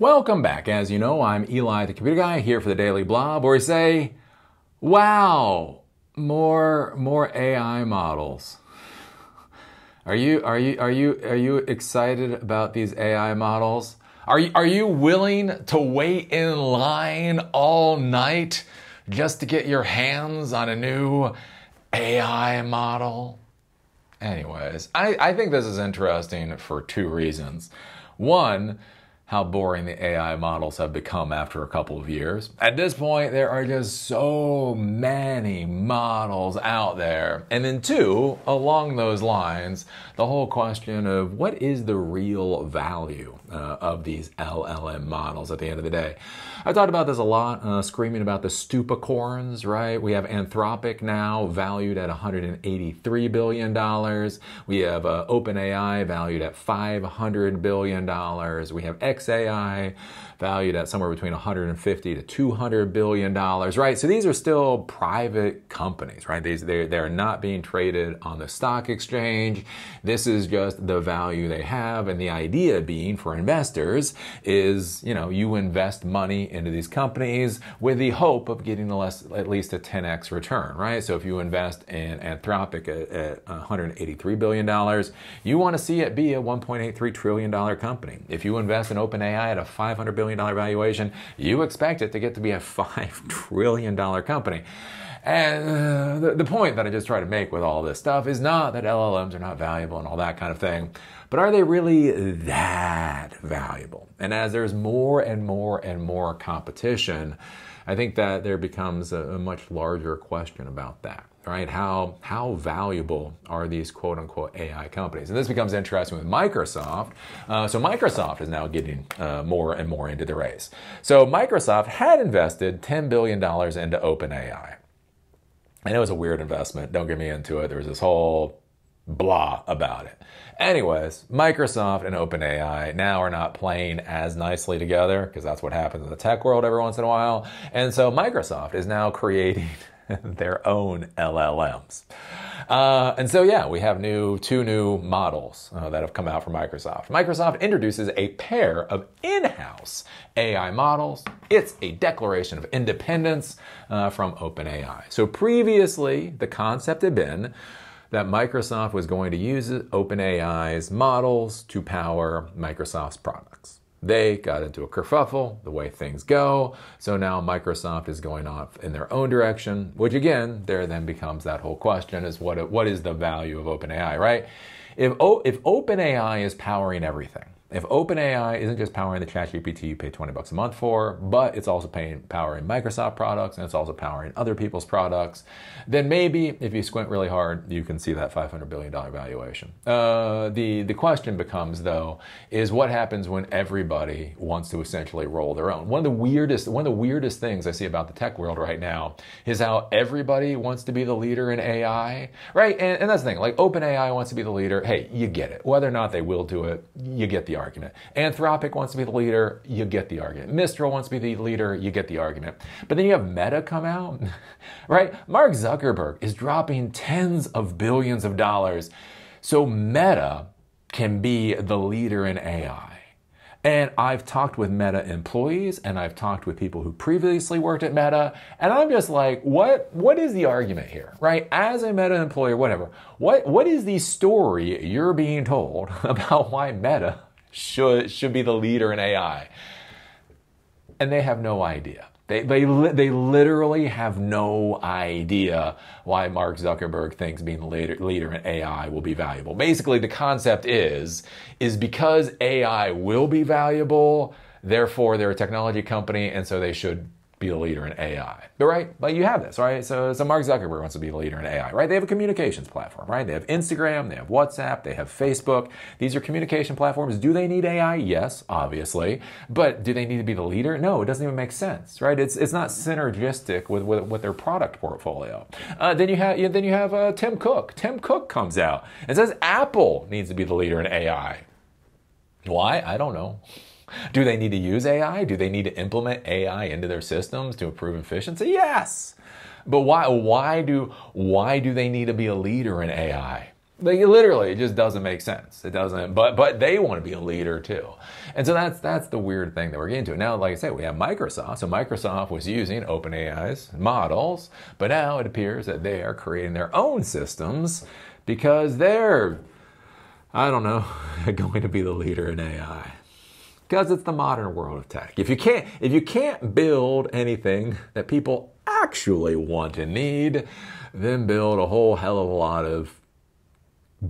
Welcome back. As you know, I'm Eli, the computer guy, here for the Daily Blob, where we say, "Wow, more more AI models." Are you are you are you are you excited about these AI models? Are you are you willing to wait in line all night just to get your hands on a new AI model? Anyways, I, I think this is interesting for two reasons. One, how boring the AI models have become after a couple of years. At this point, there are just so many models out there. And then, two, along those lines, the whole question of what is the real value uh, of these LLM models at the end of the day. I talked about this a lot, uh, screaming about the stupicorns, right? We have Anthropic now valued at $183 billion. We have uh, OpenAI valued at $500 billion. We have XAI valued at somewhere between 150 to 200 billion dollars, right? So these are still private companies, right? These they're, they're not being traded on the stock exchange. This is just the value they have, and the idea being for investors is, you know, you invest money into these companies with the hope of getting a less, at least a 10x return, right? So if you invest in Anthropic at, at 183 billion dollars, you want to see it be a 1.83 trillion dollar company. If you invest in OpenAI at a 500 billion billion valuation, you expect it to get to be a $5 trillion company. And uh, the, the point that I just try to make with all this stuff is not that LLMs are not valuable and all that kind of thing, but are they really that valuable? And as there's more and more and more competition, I think that there becomes a, a much larger question about that right? How how valuable are these quote unquote AI companies? And this becomes interesting with Microsoft. Uh, so Microsoft is now getting uh, more and more into the race. So Microsoft had invested ten billion dollars into OpenAI, and it was a weird investment. Don't get me into it. There was this whole blah about it. Anyways, Microsoft and OpenAI now are not playing as nicely together because that's what happens in the tech world every once in a while. And so Microsoft is now creating their own LLMs. Uh, and so, yeah, we have new two new models uh, that have come out from Microsoft. Microsoft introduces a pair of in-house AI models. It's a declaration of independence uh, from OpenAI. So previously, the concept had been that Microsoft was going to use OpenAI's models to power Microsoft's products. They got into a kerfuffle, the way things go. So now Microsoft is going off in their own direction, which again, there then becomes that whole question is what, what is the value of OpenAI, right? If, if OpenAI is powering everything, if OpenAI isn't just powering the ChatGPT you pay 20 bucks a month for, but it's also paying powering Microsoft products and it's also powering other people's products, then maybe if you squint really hard, you can see that $500 billion valuation. Uh, the, the question becomes, though, is what happens when everybody wants to essentially roll their own? One of the weirdest, one of the weirdest things I see about the tech world right now is how everybody wants to be the leader in AI, right? And, and that's the thing, like OpenAI wants to be the leader. Hey, you get it. Whether or not they will do it, you get the argument. Anthropic wants to be the leader, you get the argument. Mistral wants to be the leader, you get the argument. But then you have Meta come out, right? Mark Zuckerberg is dropping tens of billions of dollars so Meta can be the leader in AI. And I've talked with Meta employees and I've talked with people who previously worked at Meta, and I'm just like, what what is the argument here? Right? As a Meta employee whatever, what what is the story you're being told about why Meta should should be the leader in AI. And they have no idea. They, they, they literally have no idea why Mark Zuckerberg thinks being the leader, leader in AI will be valuable. Basically, the concept is, is because AI will be valuable, therefore they're a technology company, and so they should be the leader in AI. But right, but you have this, right? So, so Mark Zuckerberg wants to be the leader in AI, right? They have a communications platform, right? They have Instagram, they have WhatsApp, they have Facebook. These are communication platforms. Do they need AI? Yes, obviously. But do they need to be the leader? No, it doesn't even make sense, right? It's it's not synergistic with with, with their product portfolio. Uh, then you have then you have uh, Tim Cook. Tim Cook comes out and says Apple needs to be the leader in AI. Why? I don't know. Do they need to use AI? Do they need to implement AI into their systems to improve efficiency? Yes. But why, why, do, why do they need to be a leader in AI? Like literally, it just doesn't make sense. It doesn't. But but they want to be a leader too, and so that's that's the weird thing that we're getting to now. Like I said, we have Microsoft. So Microsoft was using OpenAI's models, but now it appears that they are creating their own systems because they're I don't know going to be the leader in AI because it's the modern world of tech. If you can't if you can't build anything that people actually want and need, then build a whole hell of a lot of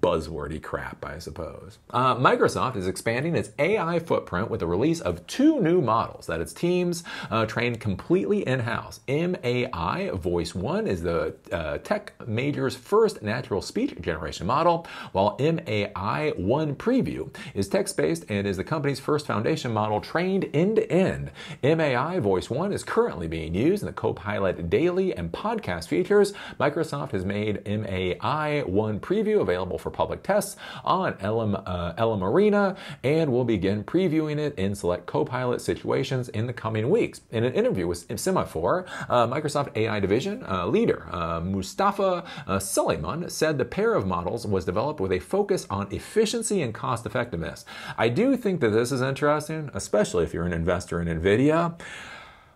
buzzwordy crap, I suppose. Uh, Microsoft is expanding its AI footprint with the release of two new models that its teams uh, trained completely in house. MAI Voice 1 is the uh, tech major's first natural speech generation model, while MAI 1 Preview is text based and is the company's first foundation model trained end to end. MAI Voice 1 is currently being used in the Copilot daily and podcast features. Microsoft has made MAI 1 Preview available for public tests on LM, uh, LM Arena and will begin previewing it in select Copilot situations in the coming weeks. In an interview with Semafor, uh, Microsoft AI division uh, leader uh, Mustafa uh, Suleyman said the pair of models was developed with a focus on efficiency and cost effectiveness. I do think that this is interesting, especially if you're an investor in NVIDIA.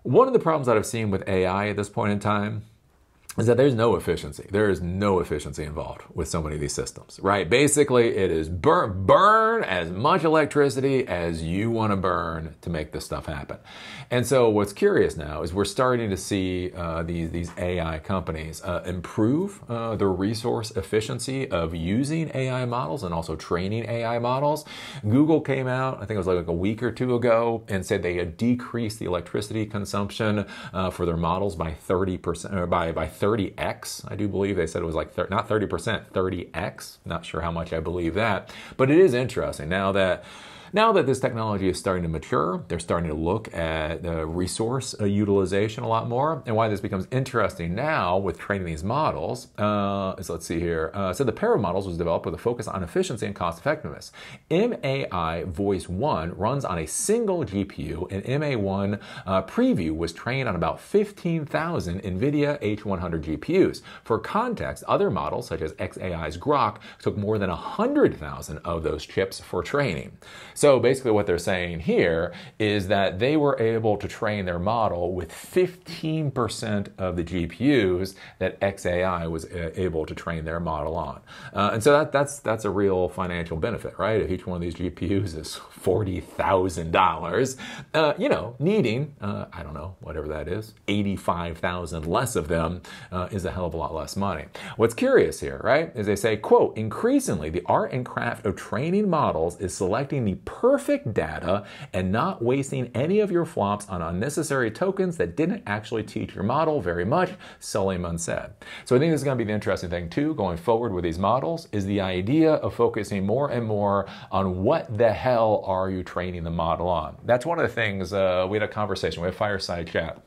One of the problems that I've seen with AI at this point in time is that there's no efficiency. There is no efficiency involved with so many of these systems, right? Basically, it is burn, burn as much electricity as you want to burn to make this stuff happen. And so, what's curious now is we're starting to see uh, these these AI companies uh, improve uh, the resource efficiency of using AI models and also training AI models. Google came out, I think it was like a week or two ago, and said they had decreased the electricity consumption uh, for their models by 30 percent, by by 30 30x. I do believe they said it was like thir- not 30%, 30x. Not sure how much I believe that, but it is interesting now that now that this technology is starting to mature, they're starting to look at uh, resource uh, utilization a lot more. And why this becomes interesting now with training these models uh, is let's see here. Uh, so the pair of models was developed with a focus on efficiency and cost effectiveness. MAI Voice 1 runs on a single GPU, and MAI 1 uh, Preview was trained on about 15,000 NVIDIA H100 GPUs. For context, other models such as XAI's Grok took more than 100,000 of those chips for training. So basically, what they're saying here is that they were able to train their model with 15% of the GPUs that XAI was uh, able to train their model on. Uh, and so that, that's, that's a real financial benefit, right? If each one of these GPUs is $40,000, uh, you know, needing, uh, I don't know, whatever that is, 85,000 less of them uh, is a hell of a lot less money. What's curious here, right, is they say, quote, increasingly the art and craft of training models is selecting the perfect data and not wasting any of your flops on unnecessary tokens that didn't actually teach your model very much, Suleyman said. So I think this is going to be the interesting thing too going forward with these models is the idea of focusing more and more on what the hell are you training the model on. That's one of the things uh, we had a conversation, we had a fireside chat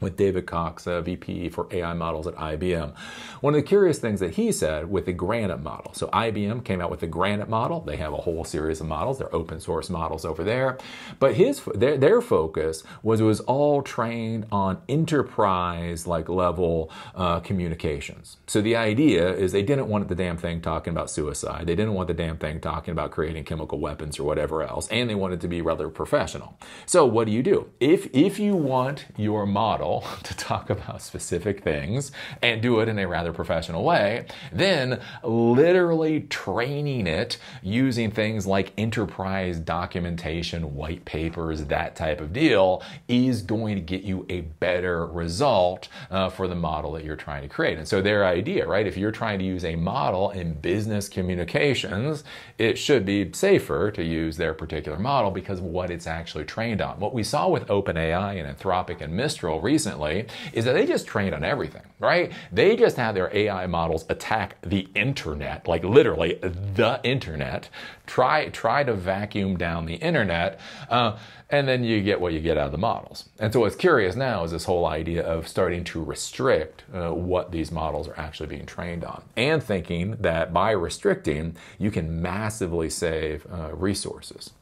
with David Cox, a VP for AI models at IBM. One of the curious things that he said with the Granite model. So IBM came out with the Granite model. They have a whole series of models. They're open source models over there. But his their, their focus was it was all trained on enterprise like level uh, communications. So the idea is they didn't want the damn thing talking about suicide. They didn't want the damn thing talking about creating chemical weapons or whatever else. And they wanted to be rather professional. So what do you do? If if you want your model to talk about specific things and do it in a rather professional way, then literally training it using things like enterprise documentation, white papers, that type of deal is going to get you a better result uh, for the model that you're trying to create. And so their idea, right, if you're trying to use a model in business communications, it should be safer to use their particular model because of what it's actually trained on. What we saw with OpenAI and Anthropic and Mistral recently recently is that they just train on everything, right? They just have their AI models attack the internet, like literally the internet, try, try to vacuum down the internet. Uh, and then you get what you get out of the models. And so what's curious now is this whole idea of starting to restrict uh, what these models are actually being trained on, and thinking that by restricting, you can massively save uh, resources.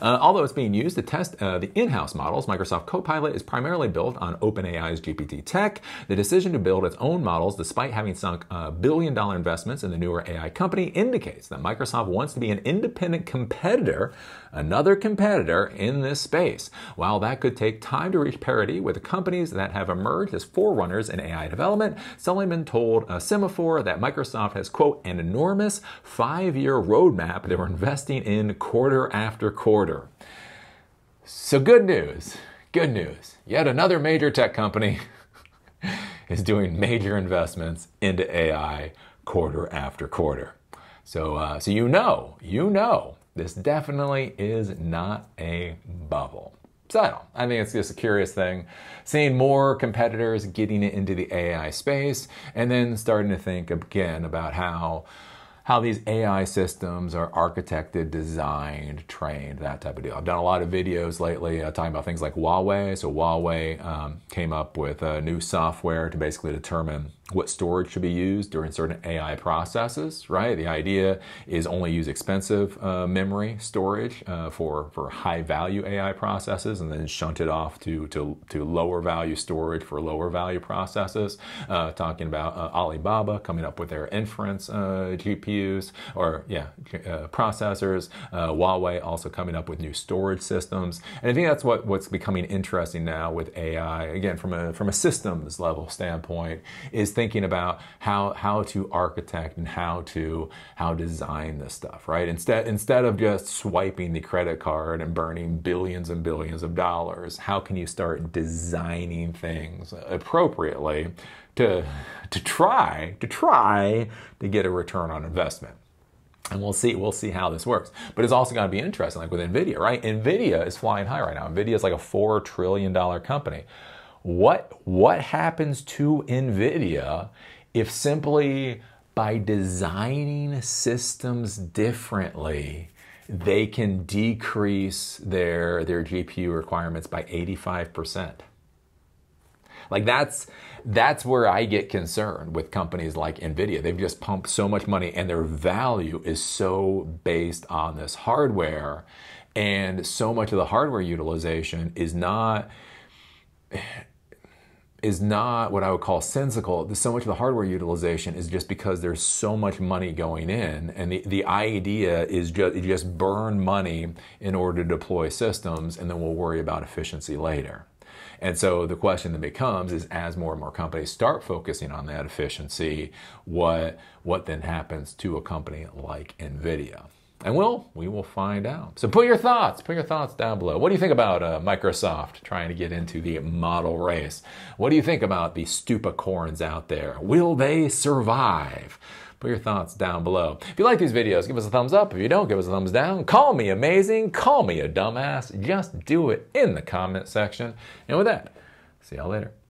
Uh, although it's being used to test uh, the in house models, Microsoft Copilot is primarily built on OpenAI's GPT tech. The decision to build its own models, despite having sunk uh, billion dollar investments in the newer AI company, indicates that Microsoft wants to be an independent competitor, another competitor in this space. While that could take time to reach parity with the companies that have emerged as forerunners in AI development, Suleyman told uh, Semafor that Microsoft has, quote, an enormous five year roadmap they were investing in quarter after quarter. So, good news, good news. Yet another major tech company is doing major investments into AI quarter after quarter. So, uh, so you know, you know, this definitely is not a bubble. So I don't. I think it's just a curious thing, seeing more competitors getting it into the AI space, and then starting to think again about how how these AI systems are architected, designed, trained, that type of deal. I've done a lot of videos lately uh, talking about things like Huawei. So Huawei um, came up with a new software to basically determine what storage should be used during certain AI processes, right? The idea is only use expensive uh, memory storage uh, for, for high value AI processes and then shunt it off to, to, to lower value storage for lower value processes. Uh, talking about uh, Alibaba coming up with their inference uh, GPUs or, yeah, uh, processors. Huawei also coming up with new storage systems. And I think that's what, what's becoming interesting now with AI, again, from a, from a systems level standpoint, is thinking about how how to architect and how to how design this stuff, right? Instead instead of just swiping the credit card and burning billions and billions of dollars, how can you start designing things appropriately to to try to try to get a return on investment? And we'll see, we'll see how this works. But it's also going to be interesting, like with NVIDIA, right? NVIDIA is flying high right now. NVIDIA is like a $4 trillion company what what happens to nvidia if simply by designing systems differently they can decrease their their gpu requirements by 85% like that's that's where i get concerned with companies like nvidia. They've just pumped so much money and their value is so based on this hardware. And so much of the hardware utilization is not is not what I would call sensical. So much of the hardware utilization is just because there's so much money going in, and the, the idea is just just burn money in order to deploy systems, and then we'll worry about efficiency later. And so the question that becomes is as more and more companies start focusing on that efficiency, what what then happens to a company like Nvidia? And we'll, we will find out. So put your thoughts, put your thoughts down below. What do you think about uh, Microsoft trying to get into the model race? What do you think about the stupicorns out there? Will they survive? Put your thoughts down below. If you like these videos, give us a thumbs up. If you don't, give us a thumbs down. Call me amazing. Call me a dumbass. Just do it in the comment section. And with that, see y'all later.